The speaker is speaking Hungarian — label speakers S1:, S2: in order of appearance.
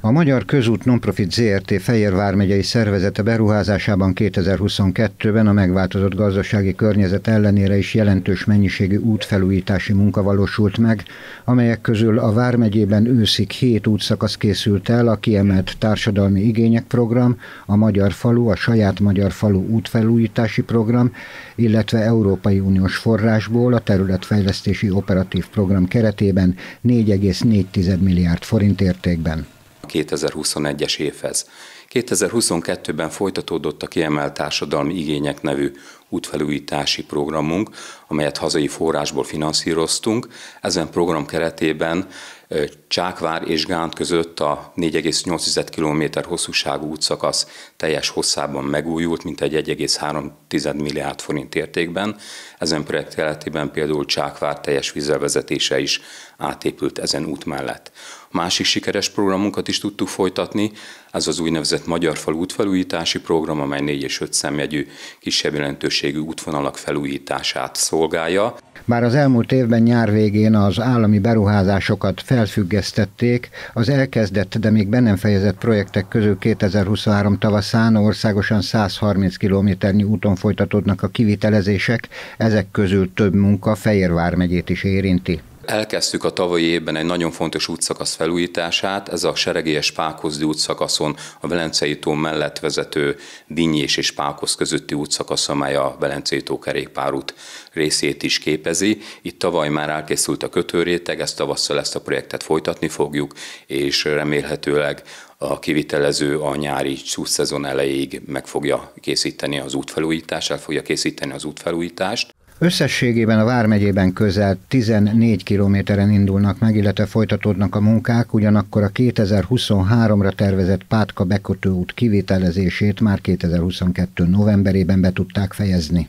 S1: A Magyar Közút Nonprofit ZRT Fejér vármegyei szervezete beruházásában 2022-ben a megváltozott gazdasági környezet ellenére is jelentős mennyiségű útfelújítási munka valósult meg, amelyek közül a Vármegyében őszig 7 útszakasz készült el, a kiemelt társadalmi igények program, a Magyar Falu, a saját Magyar Falu útfelújítási program, illetve Európai Uniós forrásból a területfejlesztési operatív program keretében 4,4 milliárd forint értékben.
S2: 2021-es évhez. 2022-ben folytatódott a kiemelt társadalmi igények nevű útfelújítási programunk, amelyet hazai forrásból finanszíroztunk. Ezen program keretében Csákvár és Gánt között a 4,8 km hosszúságú útszakasz teljes hosszában megújult, mint egy 1,3 milliárd forint értékben. Ezen projekt keretében például Csákvár teljes vízzelvezetése is átépült ezen út mellett. A másik sikeres programunkat is tudtuk folytatni, ez az úgynevezett Magyar Falu útfelújítási program, amely 4 és 5 szemjegyű kisebb jelentőségű útvonalak felújítását szolgálja.
S1: Bár az elmúlt évben nyár végén az állami beruházásokat felfüggesztették, az elkezdett, de még be nem fejezett projektek közül 2023 tavaszán országosan 130 kilométernyi úton folytatódnak a kivitelezések, ezek közül több munka Fehérvár megyét is érinti.
S2: Elkezdtük a tavalyi évben egy nagyon fontos útszakasz felújítását, ez a Seregélyes Pákozdi útszakaszon a Velencei tó mellett vezető Dinnyés és Pákoz közötti útszakasz, amely a Velencei tó kerékpárút részét is képezi. Itt tavaly már elkészült a kötőréteg, ezt tavasszal ezt a projektet folytatni fogjuk, és remélhetőleg a kivitelező a nyári szezon elejéig meg fogja készíteni az útfelújítást, el fogja készíteni az útfelújítást.
S1: Összességében a Vármegyében közel 14 kilométeren indulnak meg, illetve folytatódnak a munkák, ugyanakkor a 2023-ra tervezett Pátka bekötő út kivitelezését már 2022. novemberében be tudták fejezni.